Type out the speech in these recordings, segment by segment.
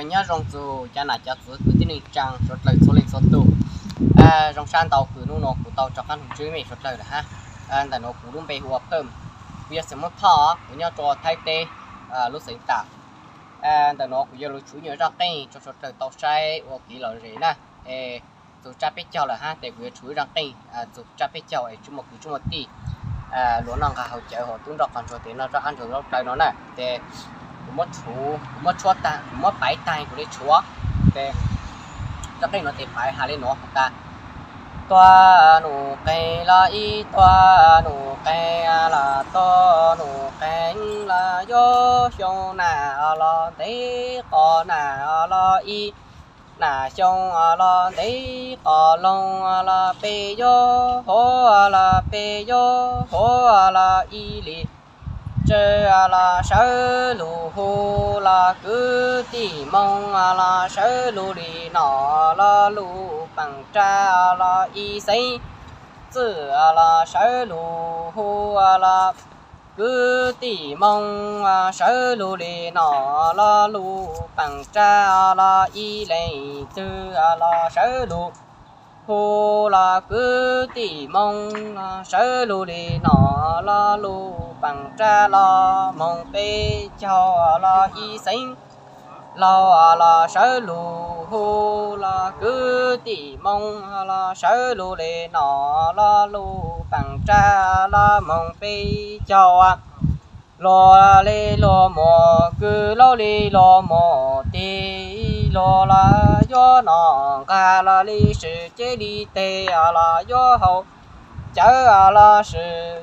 nhớ rong dù cha nà cha cứ cứ tin đi trăng, rốt lời số lên số tu à rong san tàu cứ nu nó của tàu cho khăn hùng chữ mày rất lời là ha. À tại nó cũng luôn bề hùa thơm bây giờ sẽ mất thọ, của nhau cho thay tê à lúc xảy tạ à tại nó cũng giờ lúc chú nhớ ra cây cho rốt lời tàu sai hoặc kỹ lời gì nè ê, dù cha biết chào là ha, để vừa chú ra cây à dù cha biết chào ấy chung một cứ chung một tí. À lúa năng cả hậu chạy họ tung đọc còn cho tiền nó ra ăn được nó trời nó nè để mất chú mất chúa ta mất bãi tay của đấy chúa. Để chắc đây nó thì phải hà lên nó ta. Toa nụ cây là y toa nụ cây là to nụ cây là yo xiong na lo để có na lo y. Nà xiong lo để có long là bê yo ho là bê yo ho là y li chớ là sơ lù hô là cứ tỉ mong là sơ lù đi nọ là lù bằng cha là y sinh chữ là sơ lù hô là cứ tỉ mong sơ lù đi nọ là lù bằng cha là y lấy chữ là sơ lù hô là cứ tỉ mong à, sơ lù đi, nọ là lù bằng cha là mong bê cho là y sinh lo là sơ lù hô là cứ tỉ mong là sơ lù đi, nọ là lù bằng cha là mong bê cho à. lo lê lo mò, cứ lo lê lo mò, tê lo là do nọ còn ca là li sự chế đi tê là do hậu chớ là sự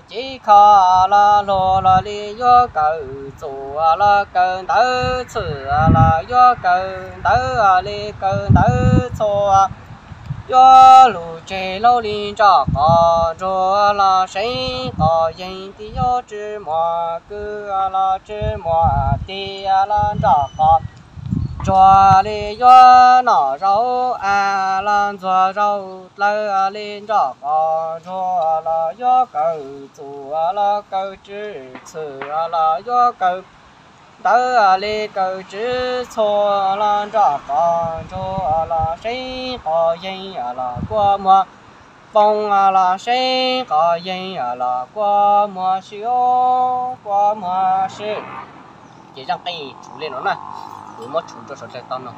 chỉ khó là lo là li do cầu chủ là cầu đỡ sự là do cầu đỡ li cầu đỡ cho do lù chế lâu linh cho có cho là sinh có yên thì do chữ mò, cứ là chữ mò thì là cho có cho li do nọ rau à lan cho rau lơ lên cho có cho là do cầu chủ là cầu chữ sự là do cầu tớ li cầu chữ cho là cho có cho là sinh có yên là qua mùa bông là sinh có yên là qua mùa siêu qua mùa siêu chỉ rằng tay chủ lên nó nè cứ mất chúng cho sợi tao nó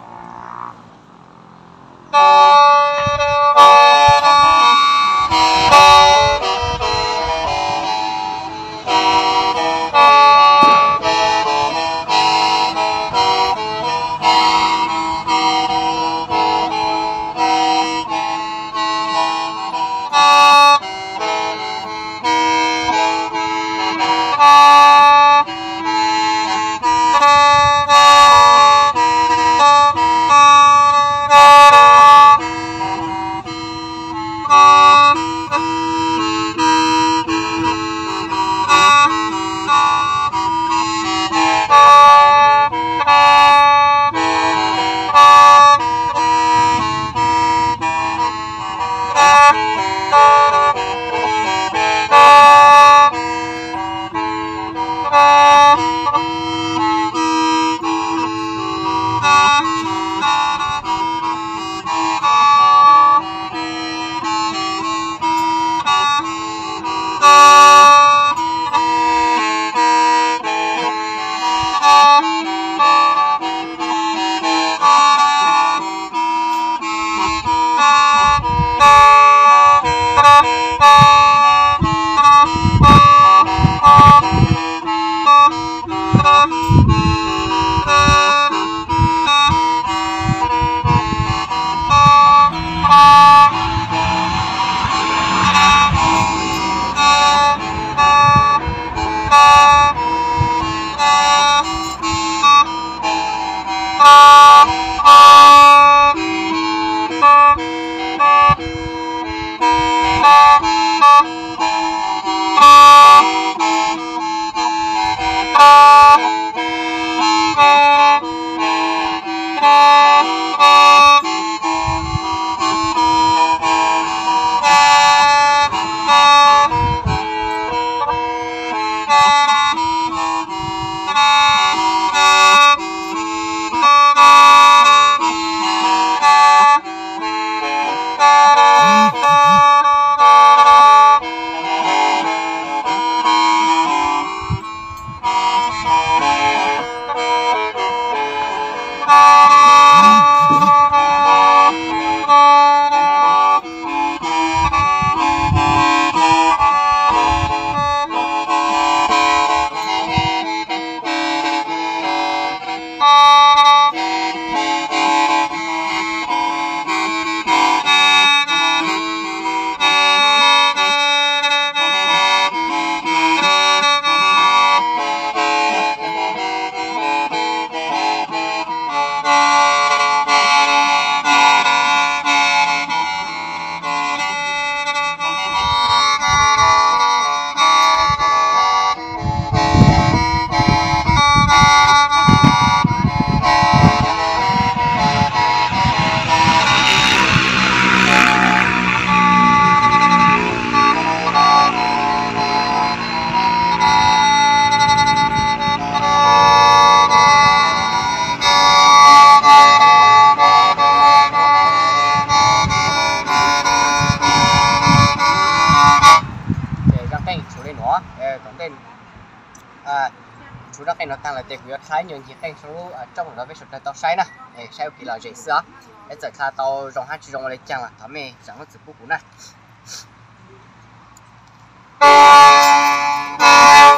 nó tăng thái nhiều gì khen số à, trong đó với số tao sai nè để sao kỳ là gì xưa, để giờ khai tao rong hai chữ rong lấy chăng là thắm mê, chẳng có chữ cũ nè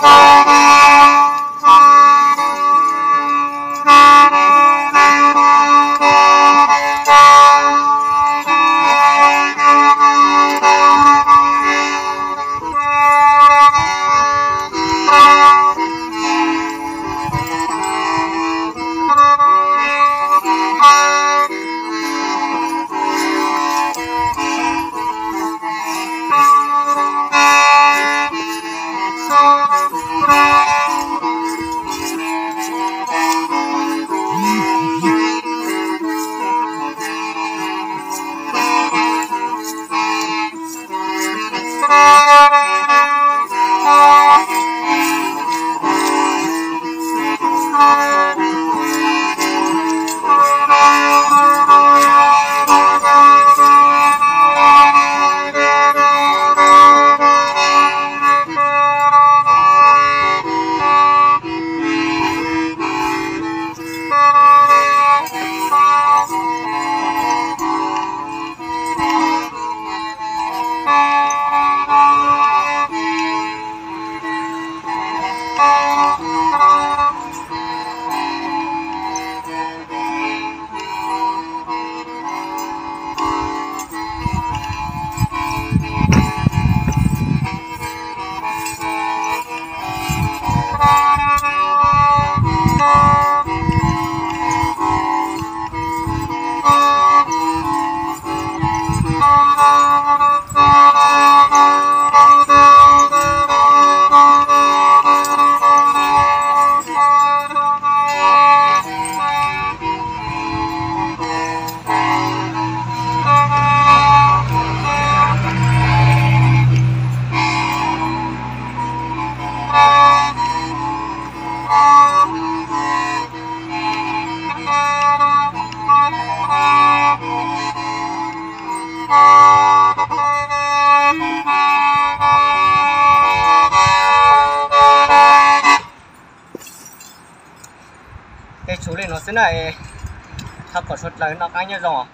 Thank you. Cái chú này nó sẽ này thắp quả suất lớn nó cái như rồi